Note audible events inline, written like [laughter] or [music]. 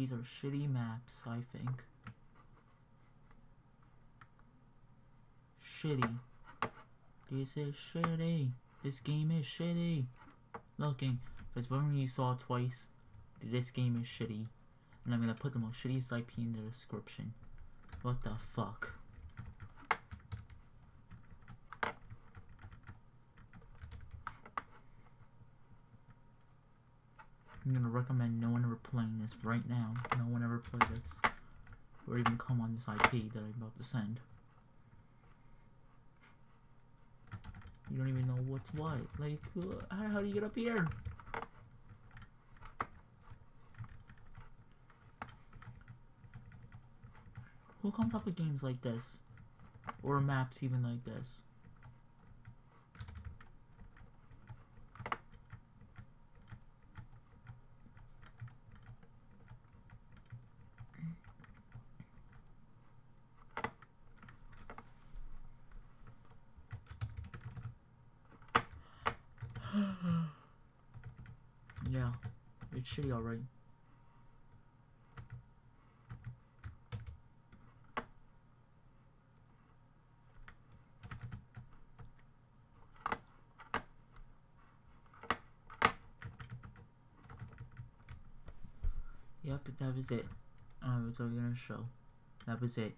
These are shitty maps, I think. Shitty. This is shitty. This game is shitty. Looking. It's one you saw twice, this game is shitty. And I'm gonna put the most shittiest IP in the description. What the fuck? I'm gonna recommend no one ever playing this right now. No one ever play this. Or even come on this IP that I'm about to send. You don't even know what's what. Like, uh, how, how do you get up here? Who comes up with games like this? Or maps even like this? [gasps] yeah, it's shitty alright. Yep, that was it. Uh, that's all gonna show. That was it.